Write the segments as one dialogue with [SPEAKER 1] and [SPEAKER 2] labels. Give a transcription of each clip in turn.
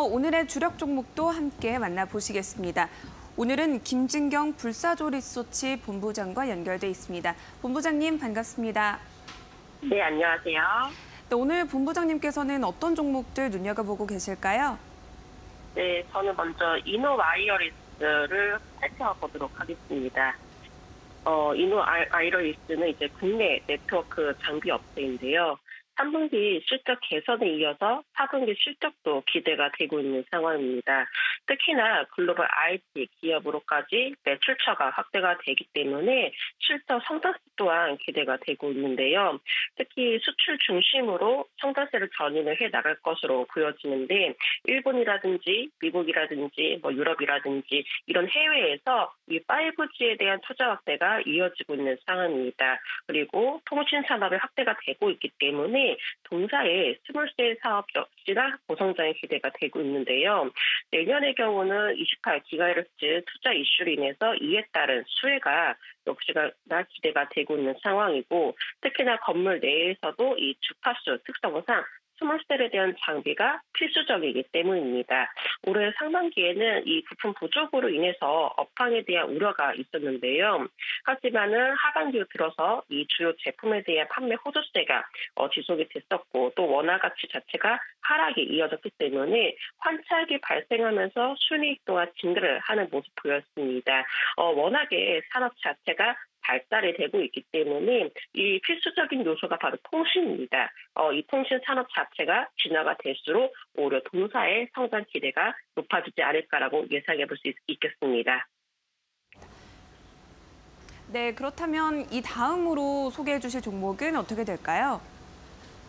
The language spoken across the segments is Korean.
[SPEAKER 1] 오늘의 주력 종목도 함께 만나보시겠습니다. 오늘은 김진경 불사조 리소치 본부장과 연결돼 있습니다. 본부장님 반갑습니다.
[SPEAKER 2] 네, 안녕하세요.
[SPEAKER 1] 네, 오늘 본부장님께서는 어떤 종목들 눈여겨보고 계실까요?
[SPEAKER 2] 네, 저는 먼저 이노와이어리스를 살펴보도록 하겠습니다. 어, 이노와이어리스는 이제 국내 네트워크 장비 업체인데요. 3분기 실적 개선에 이어서 4분기 실적도 기대가 되고 있는 상황입니다. 특히나 글로벌 IT 기업으로까지 매출처가 확대가 되기 때문에 실적 성장세 또한 기대가 되고 있는데요. 특히 수출 중심으로 성장세를 견인을 해 나갈 것으로 보여지는데 일본이라든지 미국이라든지 뭐 유럽이라든지 이런 해외에서 이 5G에 대한 투자 확대가 이어지고 있는 상황입니다. 그리고 통신 산업의 확대가 되고 있기 때문에 동사의 small cell 사업 역시나 고성장의 기대가 되고 있는데요. 내년의 경우는 28기가헤르츠 투자 이슈로 인해서 이에 따른 수혜가 역시나 기대가 되고 있는 상황이고 특히나 건물 내에서도 이 주파수 특성상 small cell에 대한 장비가 필수적이기 때문입니다. 올해 상반기에는 이 부품 부족으로 인해서 업황에 대한 우려가 있었는데요. 하지만은 하반기 들어서 이 주요 제품에 대한 판매 호조세가 어, 지속이 됐었고 또 원화 가치 자체가 하락이 이어졌기 때문에 환차익이 발생하면서 순이익 또한 증가를 하는 모습 보였습니다. 어, 워낙에 산업 자체가 발달이 되고 있기 때문에 이 필수적인 요소가 바로 통신입니다. 어, 이 통신 산업 자체가 진화가 될수록 오히려 동사의 성장 기대가 높아지지 않을까라고 예상해 볼 수 있겠습니다.
[SPEAKER 1] 네, 그렇다면 이 다음으로 소개해 주실 종목은 어떻게 될까요?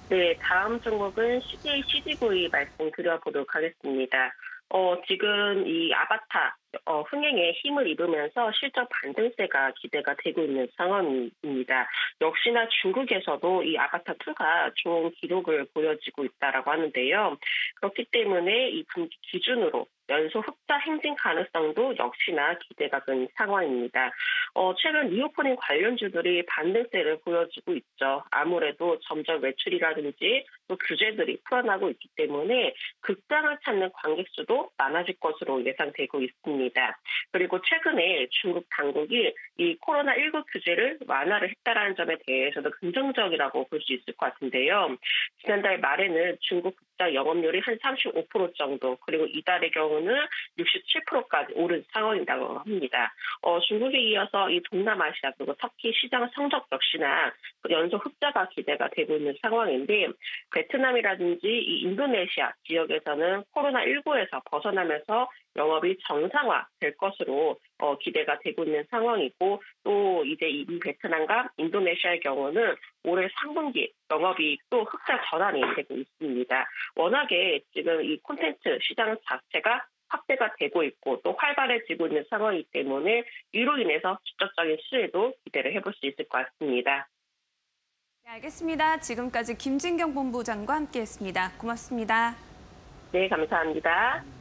[SPEAKER 2] 네, 다음 종목은 CJ CGV 말씀드려보도록 하겠습니다. 어, 지금 이 아바타 어, 흥행에 힘을 입으면서 실적 반등세가 기대가 되고 있는 상황입니다. 역시나 중국에서도 이 아바타 2가 좋은 기록을 보여지고 있다라고 하는데요. 그렇기 때문에 이 분기 기준으로 연속 흑자 행진 가능성도 역시나 기대가 된 상황입니다. 어, 최근 reopening 관련주들이 반등세를 보여주고 있죠. 아무래도 점점 매출이라든지 또 규제들이 풀려나고 있기 때문에 극장을 찾는 관객 수도 많아질 것으로 예상되고 있습니다. 그리고 최근에 중국 당국이 이 코로나19 규제를 완화를 했다라는 점에 대해서도 긍정적이라고 볼 수 있을 것 같은데요. 지난달 말에는 중국 극장 영업률이 한 35% 정도, 그리고 이달의 경우는 67%까지 오른 상황이라고 합니다. 어, 중국에 이어서 이 동남아시아 그리고 터키 시장 성적 역시나 연속 흑자가 기대가 되고 있는 상황인데 베트남이라든지 이 인도네시아 지역에서는 코로나19에서 벗어나면서 영업이 정상화 될 것으로 어, 기대가 되고 있는 상황이고 또 이제 이 베트남과 인도네시아의 경우는 올해 상분기 영업이 또 흑자 전환이 되고 있습니다. 워낙에 지금 이 콘텐츠 시장 자체가 확대가 되고 있고 또 활발해지고 있는 상황이기 때문에 이로 인해서 직접적인 수혜도 기대를 해볼 수 있을 것 같습니다.
[SPEAKER 1] 네, 알겠습니다. 지금까지 김진경 본부장과 함께했습니다. 고맙습니다.
[SPEAKER 2] 네, 감사합니다.